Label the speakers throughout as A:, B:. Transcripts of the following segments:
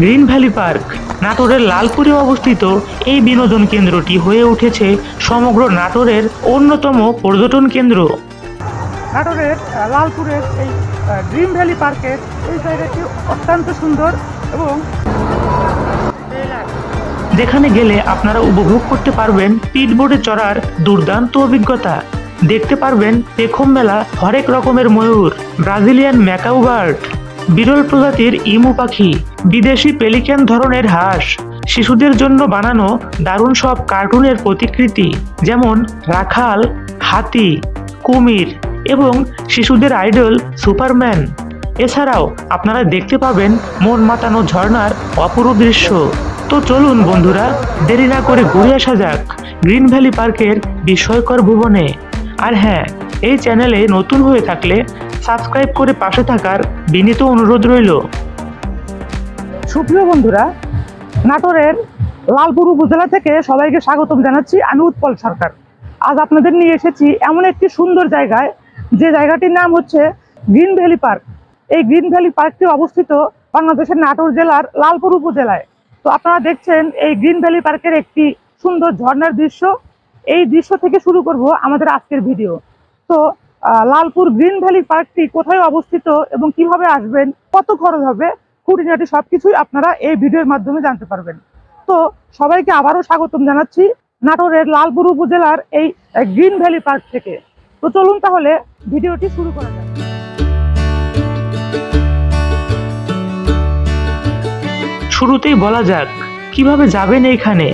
A: Green valley park. নাটোরের লালপুরে অবস্থিত এই বিনোদন কেন্দ্রটি হয়ে উঠেছে সমগ্র নাটোরের অন্যতম পর্যটন কেন্দ্র।
B: নাটোরের লালপুরের এই ড্রিম ভ্যালি পার্কের এই জায়গাটি অত্যন্ত সুন্দর এবং
A: যেখানে গেলে আপনারা উপভোগ করতে পারবেন স্পিডবোটে চড়ার দুর্দান্ত অভিজ্ঞতা। দেখতে পারবেন পেখম মেলা হরেক রকমের ময়ূর ব্রাজিলিয়ান ম্যাকাউ বার্ড। বিরল প্রজাতির ইমু পাখি, বিদেশি পেলিক্যান ধরনের হাঁস, শিশুদের জন্য বানানো দারুণ সব কার্টুনের প্রতিকৃতি, যেমন রাখাল, হাতি, কুমির এবং শিশুদের আইডল সুপারম্যান। এছাড়াও আপনারা দেখতে পাবেন মন মাতানো ঝর্ণার অপরূপ দৃশ্য। তো চলুন বন্ধুরা, দেরি না করে ঘুরে আসা যাক গ্রিন ভ্যালি পার্কের বিস্ময়কর ভুবনে। আর হ্যাঁ এই চ্যানেলে নতুন হয়ে থাকলে সাবস্ক্রাইব করে পাশে থাকার বিনীত অনুরোধ রইল।
B: সুপ্রিয় বন্ধুরা, নাটোরের লালপুর উপজেলা থেকে সবাইকে স্বাগতম জানাচ্ছি আমি উৎপল সরকার। আজ আপনাদের নিয়ে এসেছি এমন একটি সুন্দর জায়গায়, যে জায়গাটির নাম হচ্ছে গ্রিন ভ্যালি পার্ক। এই গ্রিন ভ্যালি পার্কটি অবস্থিত বাংলাদেশের নাটোর জেলার লালপুর উপজেলায়। তো আপনারা দেখছেন এই গ্রিন ভ্যালি পার্কের একটি সুন্দর ঝর্ণার দৃশ্য। এই দৃশ্য থেকে শুরু করব আমাদের আজকের ভিডিও। তো লালপুর গ্রিন ভ্যালি পার্কটি কোথায় অবস্থিত এবং কীভাবে আসবেন, কত খরচ হবে, খুঁটিনাটি সবকিছুই আপনারা এই ভিডিওর মাধ্যমে জানতে পারবেন। তো সবাইকে আবারও স্বাগতম জানাচ্ছি নাটোরের লালপুর উপজেলার এই গ্রিন ভ্যালি পার্ক থেকে। তো চলুন তাহলে ভিডিওটি শুরু করা যাক।
A: শুরুতেই বলা যাক, কীভাবে যাবেন এইখানে?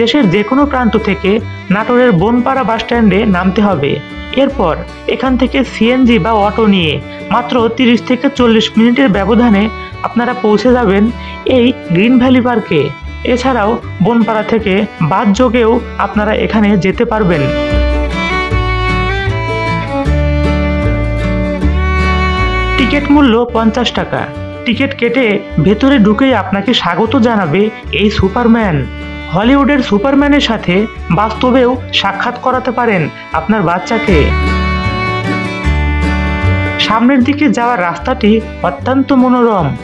A: দেশের যে কোনো প্রান্ত থেকে নাটোরের বনপাড়া বাসস্ট্যান্ডে নামতে হবে। এরপর এখান থেকে সিএনজি বা অটো নিয়ে মাত্র তিরিশ থেকে চল্লিশ মিনিটের ব্যবধানে আপনারা পৌঁছে যাবেন এই গ্রিন ভ্যালি পার্কে। এছাড়াও বনপাড়া থেকে বাস যোগেও আপনারা এখানে যেতে পারবেন। টিকিট মূল্য পঞ্চাশ টাকা। টিকিট কেটে ভেতরে ঢুকেই আপনাকে স্বাগত জানাবে এই সুপারম্যান। হলিউডের সুপারম্যানের সাথে বাস্তবেও সাক্ষাৎ করাতে পারেন আপনার বাচ্চাকে। সামনের দিকে যাওয়ার রাস্তাটি অত্যন্ত মনোরম।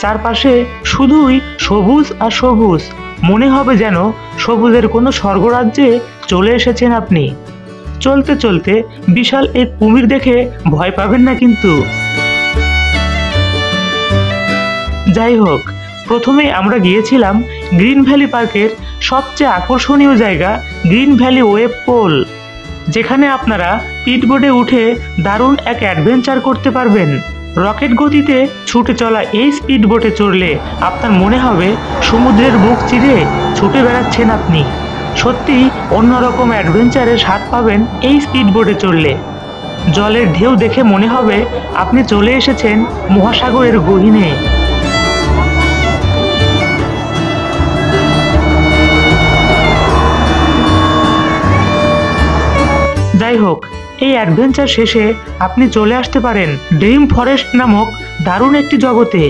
A: চারপাশে শুধুই সবুজ আর সবুজ। মনে হবে যেন সবুজের কোনো স্বর্গরাজ্যে চলে এসেছেন আপনি। চলতে চলতে বিশাল এক কুমির দেখে ভয় পাবেন না কিন্তু। যাই হোক, প্রথমে আমরা গিয়েছিলাম গ্রিন ভ্যালি পার্কের সবচেয়ে আকর্ষণীয় জায়গা গ্রিন ভ্যালি ওয়েব পোল, যেখানে আপনারা পিটবোর্ডে উঠে দারুণ এক অ্যাডভেঞ্চার করতে পারবেন। রকেট গতিতে ছুটে চলা এই স্পিড বোটে চড়লে আপনার মনে হবে সমুদ্রের বুক চিরে ছুটে বেড়াচ্ছেন আপনি। সত্যি অন্যরকম অ্যাডভেঞ্চারের স্বাদ পাবেন এই স্পিড বোটে চড়লে। জলের ঢেউ দেখে মনে হবে আপনি চলে এসেছেন মহাসাগরের গহীনে। যাই হোক এই অ্যাডভেঞ্চার শেষে আপনি চলে আসতে পারেন ড্রিম ফরেস্ট নামক দারুণ একটি জগতে।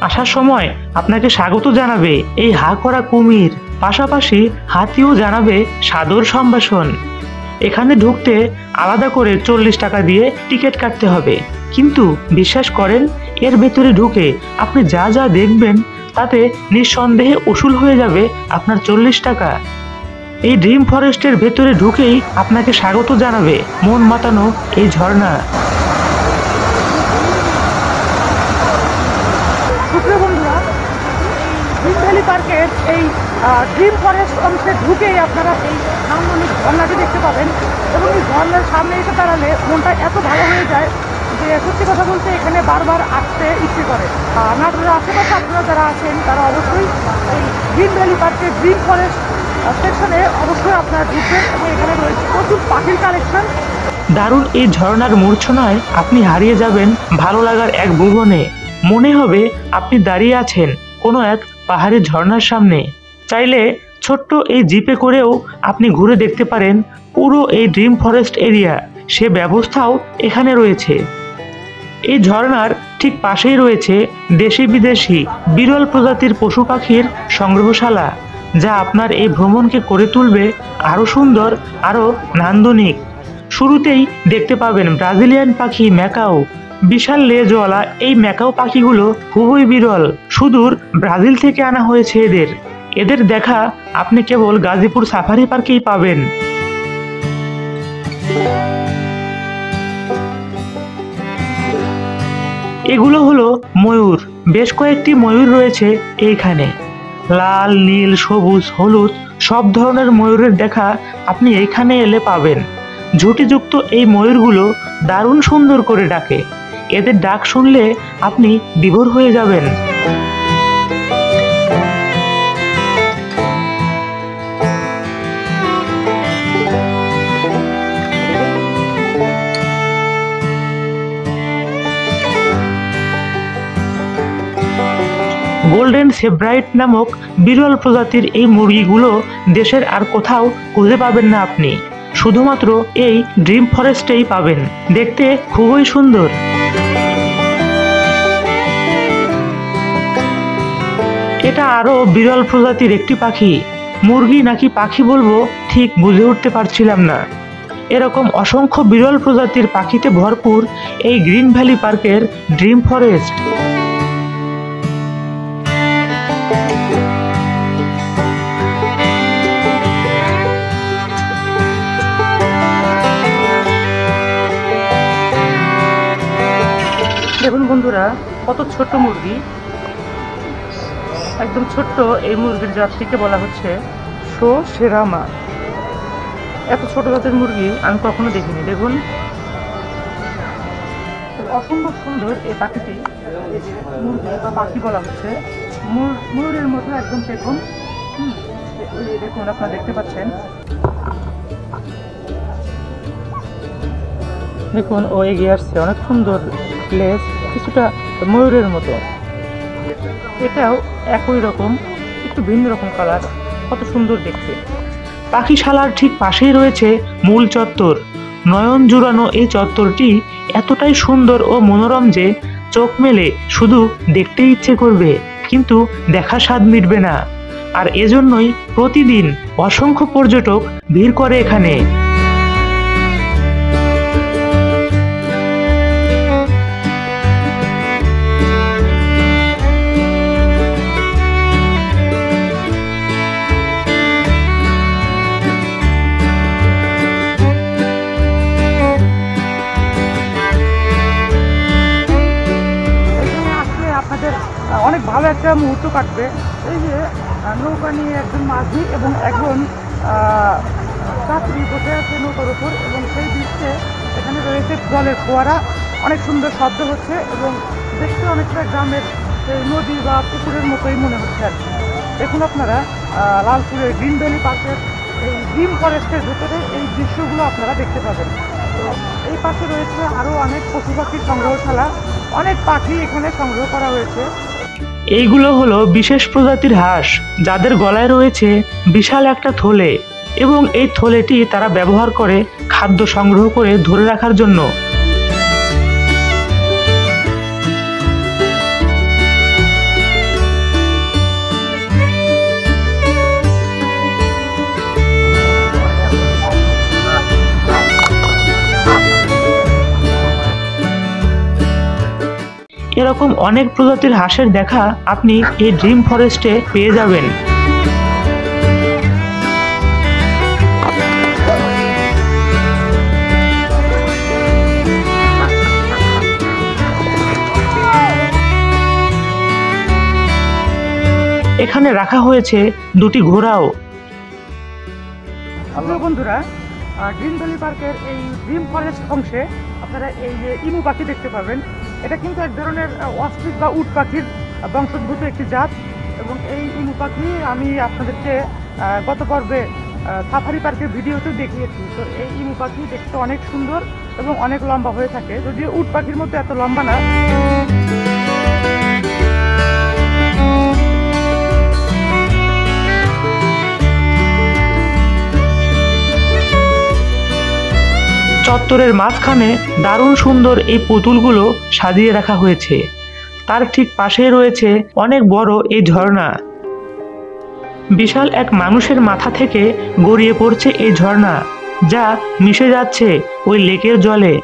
A: আসার সময় আপনাকে স্বাগত জানাবে এই হা করা কুমির। পাশাপাশি হাতিও জানাবে সাদর সম্ভাষণ। এখানে ঢুকতে আলাদা করে চল্লিশ টাকা দিয়ে টিকিট কাটতে হবে। কিন্তু বিশ্বাস করেন, এর ভেতরে ঢুকে আপনি যা যা দেখবেন তাতে নিঃসন্দেহে উসুল হয়ে যাবে আপনার চল্লিশ টাকা। এই ড্রিম ফরেস্টের ভেতরে ঢুকেই আপনাকে স্বাগত জানাবে মন মাতানো এই ঝর্ণা।
B: ভ্যালি পার্কের এই ড্রিম ফরেস্ট অংশে ঢুকেই আপনারা এই নামনিক ঝর্ণাটি দেখতে পাবেন এবং এই ঝর্ণার সামনে এসে দাঁড়ালে মনটা এত ভালো হয়ে যায় যে সত্যি কথা বলতে এখানে বারবার আসতে ইচ্ছে করে। নাটোরের আশেপাশে আপনারা যারা আছেন, তারা অবশ্যই এই গ্রিন ভ্যালি পার্কের ড্রিম ফরেস্ট সেকশনে অবশ্যই আপনারা ঢুকবেন এবং এখানে রয়েছে প্রচুর পাখির কালেকশন
A: দারুণ এই ঝর্ণার মূর্ছনায় আপনি হারিয়ে যাবেন ভালো লাগার এক ভুবনে। মনে হবে আপনি দাঁড়িয়ে আছেন কোনো এক পাহাড়ি ঝর্ণার সামনে। চাইলে ছোট্ট এই জিপে করেও আপনি ঘুরে দেখতে পারেন পুরো এই ড্রিম ফরেস্ট এরিয়া। সে ব্যবস্থাও এখানে রয়েছে। এই ঝর্ণার ঠিক পাশেই রয়েছে দেশি বিদেশি বিরল প্রজাতির পশু পাখির সংগ্রহশালা। যা আপনার এই ভ্রমণকে করে তুলবে আরও সুন্দর আরও নান্দনিক। শুরুতেই দেখতে পাবেন ব্রাজিলিয়ান পাখি ম্যাকাও। বিশাল লেজওয়ালা এই ম্যাকাও পাখিগুলো খুবই বিরল। সুদূর ব্রাজিল থেকে আনা হয়েছে এদের। এদের দেখা আপনি কেবল গাজীপুর সাফারি পার্কেই পাবেন। এগুলো হলো ময়ূর। বেশ কয়েকটি ময়ূর রয়েছে এইখানে। লাল, নীল, সবুজ, হলুদ, সব ধরনের ময়ূরের দেখা আপনি এখানে এলে পাবেন। ঝুঁটিযুক্ত এই ময়ূরগুলো দারুণ সুন্দর করে ডাকে। এদের ডাক শুনলে আপনি বিভোর হয়ে যাবেন। গোল্ডেন সেব্রাইট নামক বিরল প্রজাতির এই মুরগিগুলো দেশের আর কোথাও খুঁজে পাবেন না আপনি। শুধুমাত্র এই ড্রিম ফরেস্টেই পাবেন। দেখতে খুবই সুন্দর। এটা আরও বিরল প্রজাতির একটি পাখি। মুরগি নাকি পাখি বলব ঠিক বুঝে উঠতে পারছিলাম না। এরকম অসংখ্য বিরল প্রজাতির পাখিতে ভরপুর এই গ্রিন ভ্যালি পার্কের ড্রিম ফরেস্ট বন্ধুরা কত ছোট মুরগি? একদম ছোট্ট এই মুরগির জাতটিকে বলা হচ্ছে শো সেরামা এত ছোট জাতের মুরগি আমি কখনো দেখিনি। দেখুন। অসম্ভব সুন্দর এই পাখিটি, মুরগি বা পাখি বলা হচ্ছে। ময়ূর- ময়ূরের মতো একদম দেখুন দেখুন, আপনারা দেখতে পাচ্ছেন। দেখুন, ও এগিয়ে আসছে। অনেক সুন্দর লেজ। কিছুটা ময়ূরের মতো। এটাও একই রকম, একটু ভিন্ন রকম কালার কত সুন্দর দেখতে। পাখিশালার ঠিক পাশেই রয়েছে মূল চত্বর। নয়ন জুড়ানো এই চত্বরটি এতটাই সুন্দর ও মনোরম যে চোখ মেলে শুধু দেখতে ইচ্ছে করবে, কিন্তু দেখা স্বাদ মিটবে না। আর এজন্যই প্রতিদিন অসংখ্য পর্যটক ভিড় করে এখানে।
B: একটা মুহূর্ত কাটবে। এই যে নৌকা নিয়ে একজন মাঝি এবং একজন যাত্রী বসে আছে নৌকার উপর এবং সেই দৃশ্যে এখানে রয়েছে জলের ফোয়ারা। অনেক সুন্দর শব্দ হচ্ছে এবং দেখতে অনেকটা গ্রামের নদী বা পুকুরের মতোই মনে হচ্ছে আর দেখুন আপনারা লালপুরের গ্রিন ভ্যালি পার্কের এই গ্রিন ফরেস্টের ভেতরে এই দৃশ্যগুলো আপনারা দেখতে পাবেন। এই পাশে রয়েছে আরও অনেক পশু পাখির সংগ্রহশালা। অনেক পাখি এখানে সংগ্রহ করা হয়েছে।
A: এইগুলো হলো বিশেষ প্রজাতির হাঁস, যাদের গলায় রয়েছে বিশাল একটা থলে এবং এই থলেটি তারা ব্যবহার করে খাদ্য সংগ্রহ করে ধরে রাখার জন্য। এরকম অনেক প্রজাতির হাঁসের দেখা আপনি এই ড্রিম ফরেস্টে পেয়ে যাবেন। এখানে রাখা হয়েছে দুটি ঘোড়াও।
B: বন্ধুরা গ্রিন ভ্যালি পার্কের এই ড্রিম ফরেস্ট অংশে আপনারা এই যে ইমু পাখি দেখতে পাবেন। এটা কিন্তু এক ধরনের অস্ট্রিক বা উট পাখির বংশোদ্ভূত একটি জাত। এবং এই ইমু পাখি আমি আপনাদেরকে গত পর্বে সাফারি পার্কের ভিডিওতে দেখিয়েছি। তো এই ইমু পাখি দেখতে অনেক সুন্দর এবং অনেক লম্বা হয়ে থাকে। যদিও উট পাখির মতো এত লম্বা না।
A: চত্বরের মাঝখানে দারুণ সুন্দর এই পুতুলগুলো সাজিয়ে রাখা হয়েছে। তার ঠিক পাশেই রয়েছে অনেক বড় এই ঝর্ণা। বিশাল এক মানুষের মাথা থেকে গড়িয়ে পড়ছে এই ঝর্ণা, যা মিশে যাচ্ছে ওই লেকের জলে।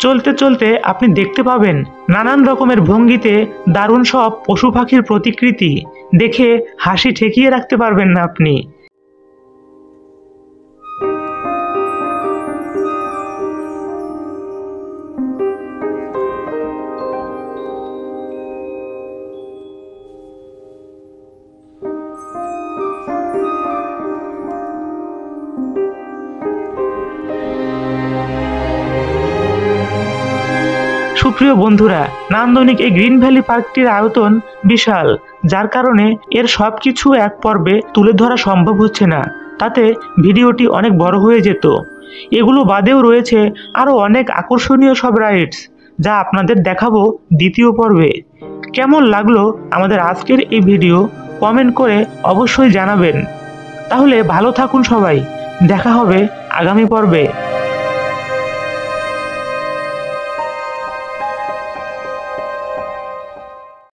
A: চলতে চলতে আপনি দেখতে পাবেন নানান রকমের ভঙ্গিতে দারুণ সব পশু পাখির প্রতিকৃতি দেখে হাসি ঠেকিয়ে রাখতে পারবেন না আপনি। সুপ্রিয় বন্ধুরা, নান্দনিক এই গ্রিন ভ্যালি পার্কটির আয়তন বিশাল, যার কারণে এর সব কিছু এক পর্বে তুলে ধরা সম্ভব হচ্ছে না। তাতে ভিডিওটি অনেক বড় হয়ে যেত। এগুলো বাদেও রয়েছে আরও অনেক আকর্ষণীয় সব রাইডস, যা আপনাদের দেখাবো দ্বিতীয় পর্বে। কেমন লাগল আমাদের আজকের এই ভিডিও, কমেন্ট করে অবশ্যই জানাবেন। তাহলে ভালো থাকুন সবাই, দেখা হবে আগামী পর্বে।